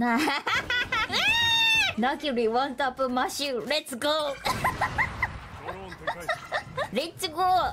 な。ナキりワンタップマシュレッツゴーレッツゴー